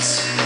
us.